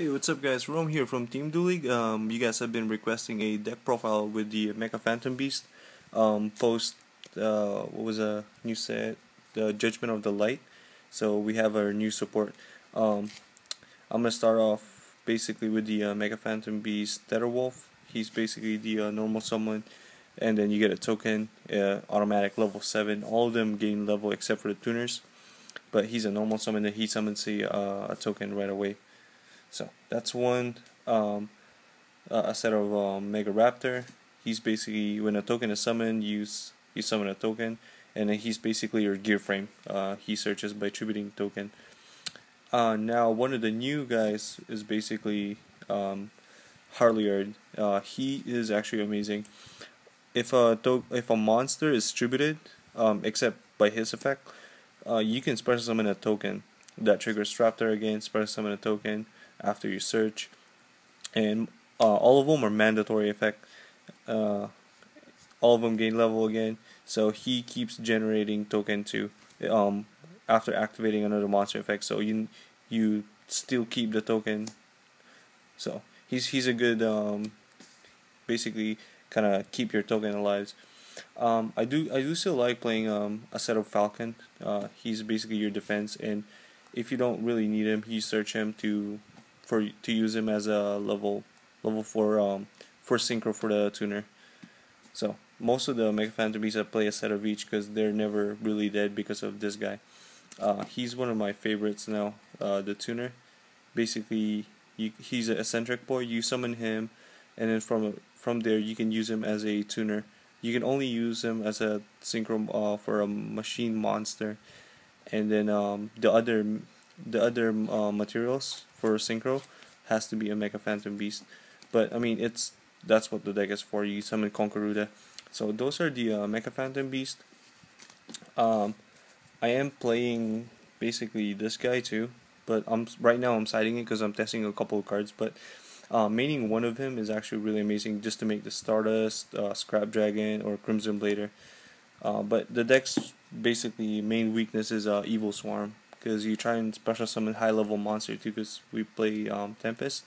Hey, what's up guys? Rome here from Team Dueling. Um, you guys have been requesting a deck profile with the Mecha Phantom Beast um, post, uh, what was a new set? The Judgment of the Light. So we have our new support. Um, I'm going to start off basically with the uh, Phantom Beast Wolf. He's basically the uh, normal summon and then you get a token, uh, automatic level 7. All of them gain level except for the tuners. But he's a normal summon that he summons a, uh, a token right away. So that's one. Um, uh, a set of um, Mega Raptor. He's basically when a token is summoned, you you summon a token, and he's basically your gear frame. Uh, he searches by attributing token. Uh, now one of the new guys is basically um, Harrliard. Uh, he is actually amazing. If a if a monster is distributed, um, except by his effect, uh, you can special summon a token that triggers Raptor again. Special summon a token after you search, and uh, all of them are mandatory effect. Uh, all of them gain level again, so he keeps generating token too. Um, after activating another monster effect, so you you still keep the token. So he's he's a good um, basically kind of keep your token alive. Um, I do I do still like playing um, a set of Falcon. Uh, he's basically your defense, and if you don't really need him, you search him to for to use him as a level level four um for synchro for the tuner. So most of the Mecha Phantom Beasts I play a set of each because they're never really dead because of this guy. Uh, he's one of my favorites now. Uh, the tuner, basically, you, he's an eccentric boy. You summon him, and then from from there you can use him as a tuner. You can only use him as a synchro uh, for a machine monster, and then um, the other the other uh, materials for synchro has to be a Mecha Phantom Beast. But I mean, it's that's what the deck is for. You summon Concoruda. So those are the uh, Mecha Phantom Beast. Um, I am playing basically this guy too, but I'm right now I'm siding it because I'm testing a couple of cards. But uh, maining one of him is actually really amazing just to make the Stardust, uh, Scrap Dragon, or Crimson Blader. Uh, but the deck's basically main weakness is uh, Evil Swarm because you try and special summon high level monster too because we play um, Tempest.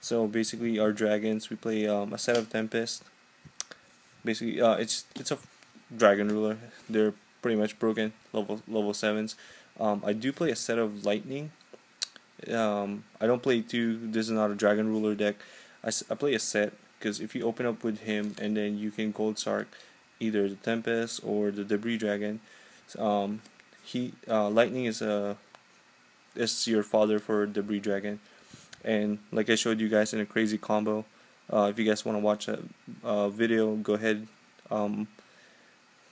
So basically our dragons we play um, a set of Tempest. Basically uh, it's it's a dragon ruler. They're pretty much broken level level sevens. Um, I do play a set of lightning. Um, I don't play two. This is not a dragon ruler deck. I, I play a set because if you open up with him and then you can gold sark either the Tempest or the Debris Dragon. Um, he uh, lightning is a is your father for debris dragon. And like I showed you guys in a crazy combo uh, if you guys want to watch a, uh, video go ahead um,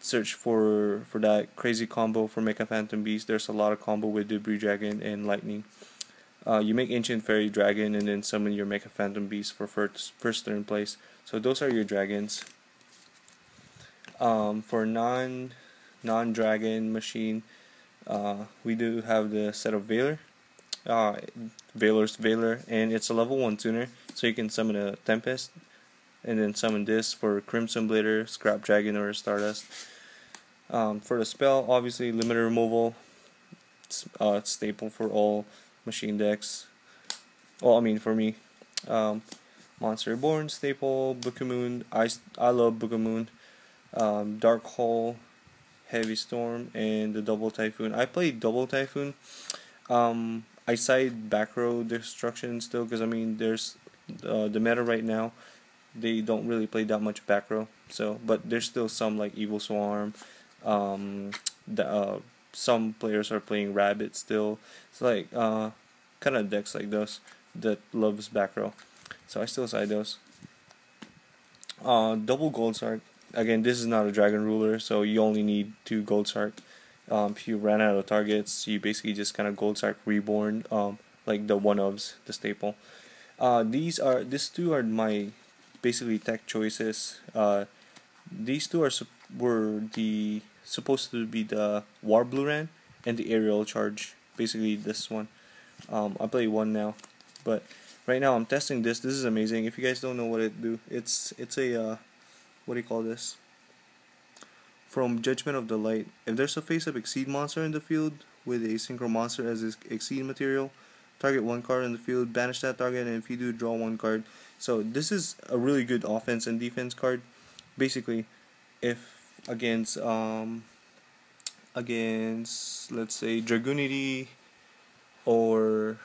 search for for that crazy combo for Mecha Phantom Beast. There's a lot of combo with debris dragon and lightning. Uh, you make ancient fairy dragon and then summon your Mecha Phantom Beast for first first turn place. So those are your dragons. Um, for non non dragon machine uh, we do have the set of Valor, uh, Valor's Valor, and it's a level 1 tuner, so you can summon a Tempest, and then summon this for Crimson Blader, Scrap Dragon, or Stardust. Um, for the spell, obviously, limiter removal, it's, uh, staple for all machine decks. Well, I mean, for me, um, Monster Reborn, staple, Book of Moon, I, I love Book of Moon, um, Dark Hole, Heavy Storm, and the Double Typhoon. I played Double Typhoon. Um, I side back row destruction still because I mean there's uh, the meta right now. They don't really play that much back row, so but there's still some like Evil Swarm. Um, the, uh, some players are playing Rabbit still. It's like uh, kind of decks like those that loves back row. So I still side those. Uh, double Gold Sark again, this is not a dragon ruler, so you only need two gold sark. Um, if you ran out of targets, you basically just kind of gold sark reborn, um, like the one ofs, the staple. Uh, these are these two are my basically tech choices. Uh, these two are were the supposed to be the war Warbluran and the aerial charge. Basically, this one. Um, I play one now, but right now I'm testing this. This is amazing. If you guys don't know what it do, it's it's a uh, what do you call this? From Judgment of the Light, if there's a face-up Exceed monster in the field with a synchro monster as its Exceed material, target one card in the field, banish that target, and if you do, draw one card. So this is a really good offense and defense card. Basically, if against um against let's say Dragunity or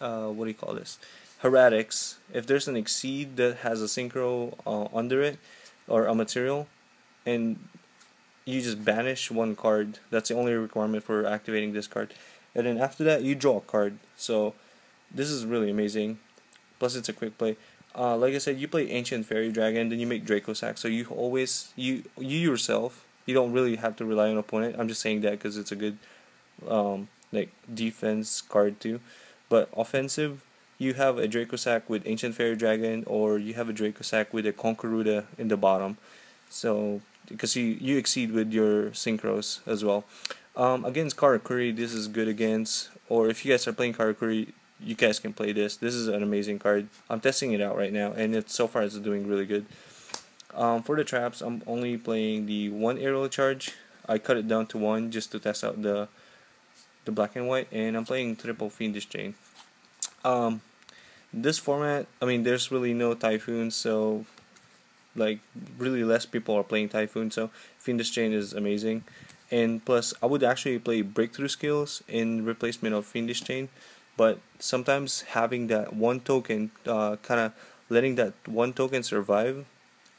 uh, what do you call this? Heretics. If there's an exceed that has a synchro uh, under it or a material, and you just banish one card. That's the only requirement for activating this card. And then after that, you draw a card. So this is really amazing. Plus, it's a quick play. Uh, like I said, you play Ancient Fairy Dragon, then you make Dracossack. So you always you you yourself you don't really have to rely on opponent. I'm just saying that because it's a good um, like defense card too. But offensive, you have a Dracossack with Ancient Fairy Dragon, or you have a Dracossack with a Concoruda in the bottom. So because you you exceed with your synchros as well. Um, against Karakuri, this is good against. Or if you guys are playing Karakuri, you guys can play this. This is an amazing card. I'm testing it out right now, and it's so far it's doing really good. Um, for the traps, I'm only playing the one aerial charge. I cut it down to one just to test out the the black and white, and I'm playing triple fiendish chain. Um, this format, I mean, there's really no typhoon, so like really less people are playing typhoon. So fiendish chain is amazing, and plus I would actually play breakthrough skills in replacement of fiendish chain, but sometimes having that one token, uh, kind of letting that one token survive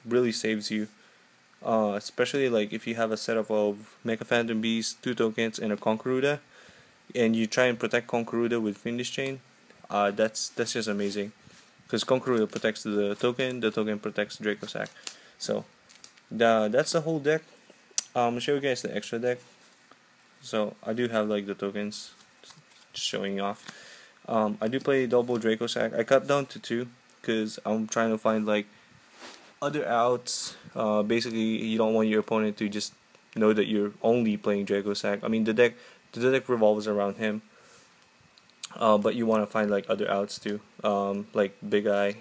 really saves you. Uh, especially like if you have a setup of Mecha Phantom Beast, two tokens, and a Concoruda, and you try and protect Concoruda with Fiendish Chain, uh, that's that's just amazing. Because Concoruda protects the token, the token protects Dracossack. So, the, that's the whole deck. I'm gonna show you guys the extra deck. So, I do have like the tokens, showing off. Um, I do play double Dracossack. I cut down to two because I'm trying to find like other outs, uh, basically you don't want your opponent to just know that you're only playing Dracossack. I mean the deck the deck revolves around him. Uh, but you want to find like other outs too, um, like Big Eye.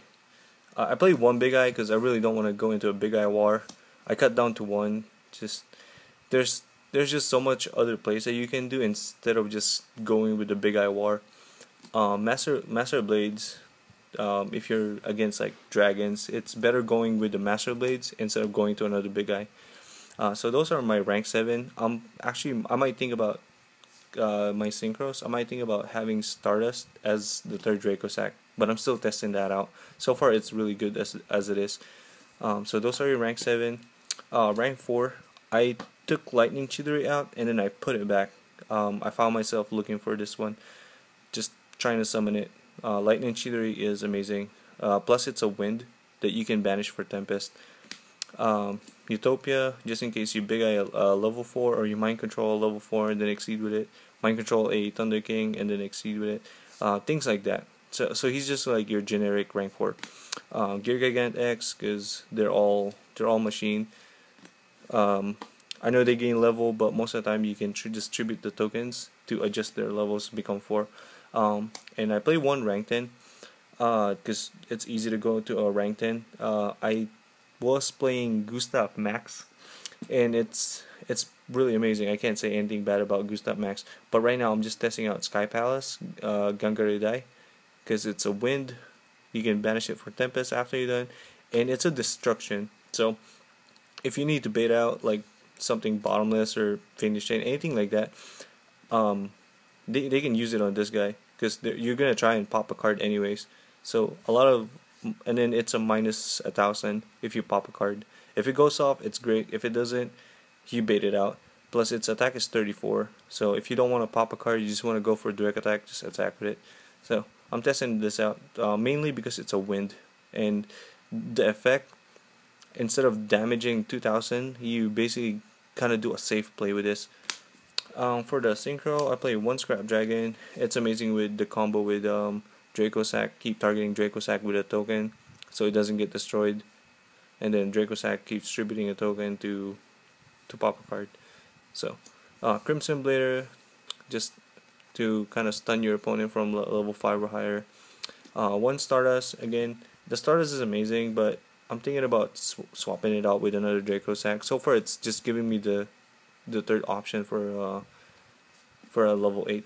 Uh, I play one Big Eye because I really don't want to go into a Big Eye war. I cut down to one. Just there's there's just so much other plays that you can do instead of just going with the Big Eye war. Um, Master Master Blades um, if you're against like dragons, it's better going with the master blades instead of going to another big eye. Uh, so those are my rank seven. I'm actually, I might think about uh, my synchros. I might think about having Stardust as the third Dracossack, but I'm still testing that out. So far, it's really good as as it is. Um, so those are your rank seven. Uh, rank four, I took Lightning Chidori out and then I put it back. Um, I found myself looking for this one, just trying to summon it uh, Lightning Chidori is amazing. Uh, plus, it's a wind that you can banish for Tempest. Um, Utopia, just in case you big eye a level 4 or you mind control level 4 and then exceed with it. Mind control a Thunder King and then exceed with it. Uh, things like that. So, so he's just like your generic rank 4. Uh, Gear Gigant X, because they're all they're all machine. Um, I know they gain level, but most of the time you can distribute the tokens to adjust their levels to become 4. Um, and I play one rank 10 because uh, it's easy to go to a rank 10. Uh, I was playing Gustav Max and it's it's really amazing. I can't say anything bad about Gustav Max, but right now I'm just testing out Sky Palace, uh, because it's a wind. You can banish it for Tempest after you're done, and it's a destruction. So if you need to bait out like something bottomless or fiendish chain, anything like that, um, they they can use it on this guy because you're gonna try and pop a card anyways. So a lot of and then it's a minus a thousand if you pop a card. If it goes off, it's great. If it doesn't, you bait it out. Plus, its attack is 34. So if you don't want to pop a card, you just want to go for a direct attack, just attack with it. So I'm testing this out uh, mainly because it's a wind and the effect instead of damaging 2000, you basically kind of do a safe play with this. Um, for the synchro, I play one Scrap Dragon. It's amazing with the combo with um, Dracossack. Keep targeting Dracossack with a token so it doesn't get destroyed. And then Dracossack keeps distributing a token to to pop a card. So, uh, Crimson Blader, just to kind of stun your opponent from level 5 or higher. Uh, one Stardust, again, the Stardust is amazing, but I'm thinking about sw swapping it out with another Dracossack. So far, it's just giving me the the third option for uh, for a level 8.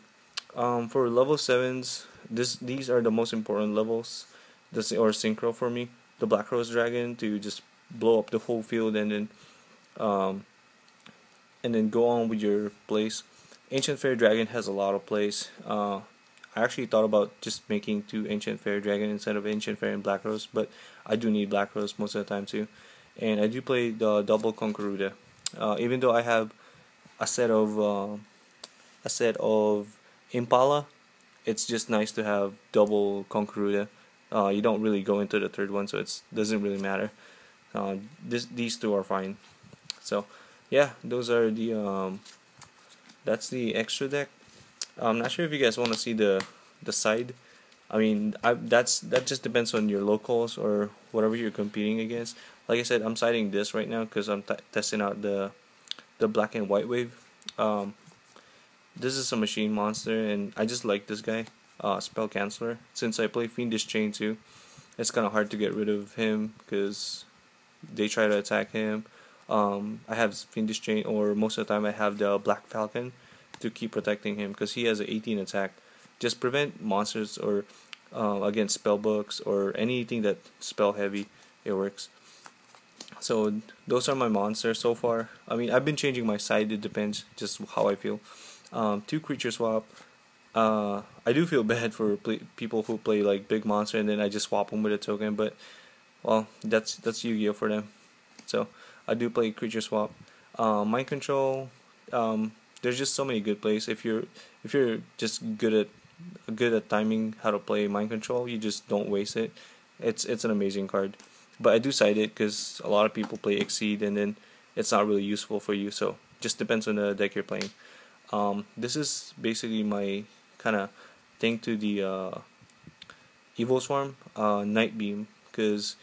Um, for level sevens, this these are the most important levels, this or synchro for me. The Black Rose Dragon to just blow up the whole field and then, um, and then go on with your plays. Ancient Fairy Dragon has a lot of plays. Uh, I actually thought about just making two Ancient Fairy Dragon instead of Ancient Fairy and Black Rose, but I do need Black Rose most of the time too. And I do play the double Concoruda. Uh, even though I have a set of uh, a set of Impala, it's just nice to have double Concoruda. Uh, you don't really go into the third one, so it doesn't really matter. Uh, this these two are fine. So yeah, those are the um, that's the extra deck. I'm not sure if you guys want to see the the side. I mean, I that's that just depends on your locals or whatever you're competing against. Like I said, I'm citing this right now because I'm testing out the the black and white wave. Um, this is a machine monster, and I just like this guy, uh, spell canceller. Since I play fiendish chain too, it's kind of hard to get rid of him because they try to attack him. Um, I have fiendish chain, or most of the time I have the black falcon to keep protecting him because he has an 18 attack. Just prevent monsters or uh, against spell books or anything that spell heavy. It works. So those are my monsters so far. I mean, I've been changing my side. It depends just how I feel. Um, two creature swap. Uh, I do feel bad for play- people who play like big monster and then I just swap them with a token, but well, that's that's Yu-Gi-Oh for them. So I do play creature swap. Uh, mind control. Um, there's just so many good plays. If you're if you're just good at good at timing how to play mind control, you just don't waste it. It's it's an amazing card. But I do cite it because a lot of people play Exceed and then it's not really useful for you. So just depends on the deck you're playing. Um, this is basically my kind of thing to the uh, Evo-Swarm uh, Night Beam because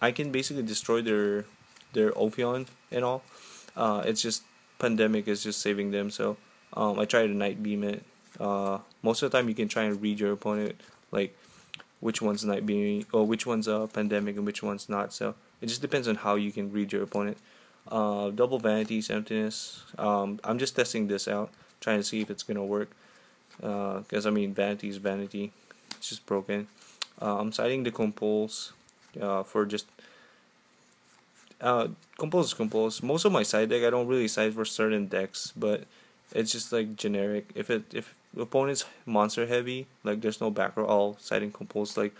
I can basically destroy their their Ophion and all. Uh, it's just pandemic is just saving them. So um, I try to Night Beam it. Uh, most of the time you can try and read your opponent like which one's Night Beam or which one's a uh, pandemic and which one's not. So it just depends on how you can read your opponent. Uh, double vanities, emptiness. Um, I'm just testing this out, trying to see if it's gonna work. Because uh, I mean, vanity is vanity. It's just broken. Uh, I'm citing the compulse uh, for just uh, compulse is compulse. Most of my side deck I don't really cite for certain decks, but it's just like generic. If it if opponent's monster heavy, like there's no back row, all citing compulse like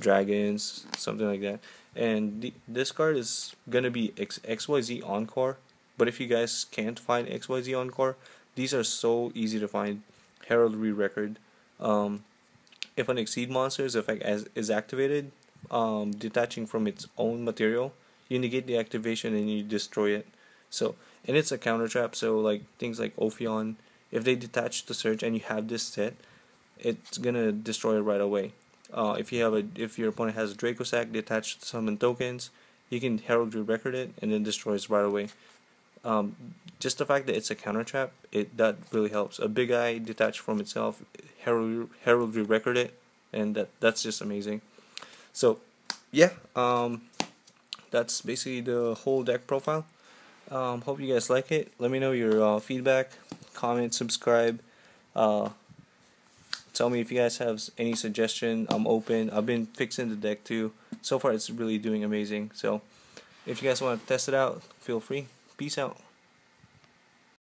dragons, something like that. And the, this card is gonna be X, XYZ Encore. But if you guys can't find XYZ Encore, these are so easy to find. Heraldry Record. Um, if an Exceed monster's effect as, is activated, um, detaching from its own material, you negate the activation and you destroy it. So, and it's a counter trap. So, like things like Ophion, if they detach the search and you have this set, it's gonna destroy it right away. Uh, if you have a if your opponent has a Dracossack detached summon tokens, you can heraldry record it and then destroys right away. Um, just the fact that it's a counter trap, it that really helps. A big eye detached from itself, heraldry, heraldry record it, and that that's just amazing. So, yeah, um, that's basically the whole deck profile. Um, hope you guys like it. Let me know your uh, feedback, comment, subscribe. Uh, tell me if you guys have any suggestion. I'm open. I've been fixing the deck too. So far, it's really doing amazing. So, if you guys want to test it out, feel free. Peace out.